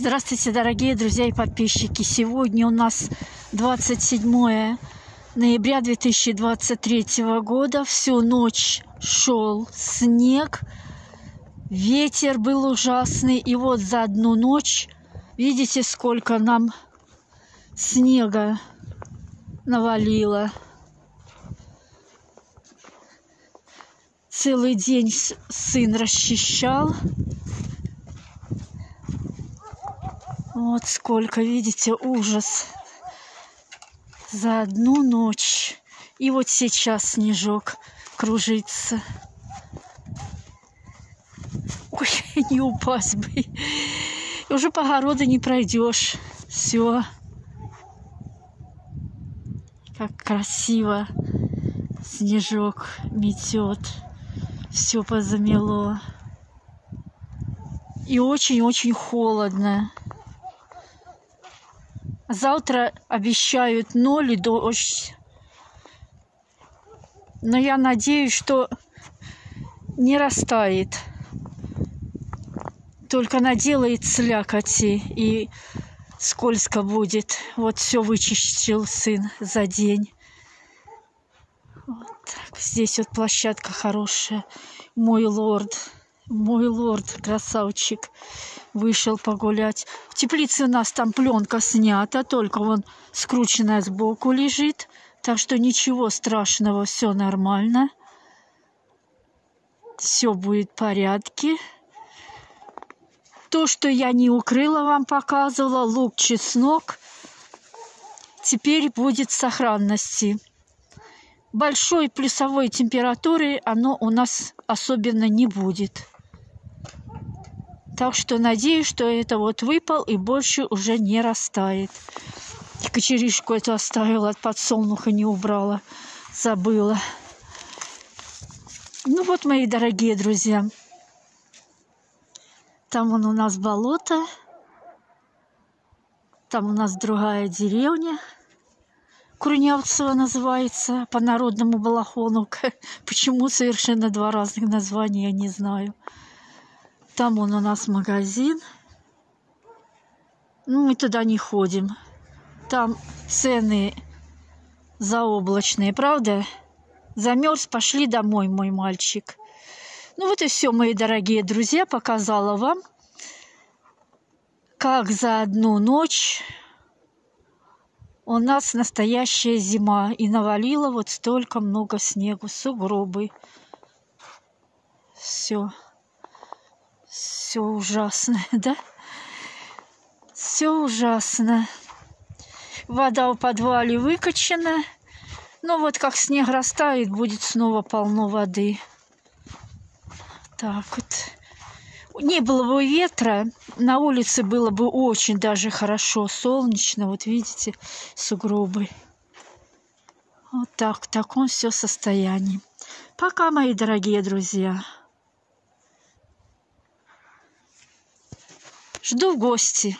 Здравствуйте, дорогие друзья и подписчики! Сегодня у нас 27 ноября 2023 года. Всю ночь шел снег, ветер был ужасный. И вот за одну ночь, видите, сколько нам снега навалило. Целый день сын расчищал. Вот сколько, видите, ужас. За одну ночь. И вот сейчас снежок кружится. Ой, не упасть бы. Уже по огороду не пройдешь. Все. Как красиво снежок метет. Все позамело. И очень-очень холодно. Завтра обещают ноль и дождь. Но я надеюсь, что не растает. Только наделает слякоти и скользко будет. Вот все вычистил сын за день. Вот так. Здесь вот площадка хорошая. Мой лорд. Мой лорд, красавчик, вышел погулять. В теплице у нас там пленка снята, только он скрученная сбоку лежит. Так что ничего страшного, все нормально. Все будет в порядке. То, что я не укрыла, вам показывала, лук, чеснок, теперь будет в сохранности. Большой плюсовой температуры оно у нас особенно не будет. Так что надеюсь, что это вот выпал и больше уже не растает. И кочеришку эту оставила от подсолнуха, не убрала. Забыла. Ну вот, мои дорогие друзья. Там вон у нас болото. Там у нас другая деревня. Курнявцево называется по народному балахону. Почему совершенно два разных названия, я не знаю. Там он у нас магазин. Ну, мы туда не ходим. Там цены заоблачные, правда? Замерз, пошли домой, мой мальчик. Ну вот и все, мои дорогие друзья, показала вам, как за одну ночь у нас настоящая зима. И навалило вот столько много снегу, сугробы. Все все ужасно, да? Все ужасно. Вода в подвале выкачана. Но вот как снег растает, будет снова полно воды. Так вот. Не было бы ветра, на улице было бы очень даже хорошо, солнечно. Вот видите, сугробы. Вот так, в таком все состоянии. Пока, мои дорогие друзья. Жду в гости.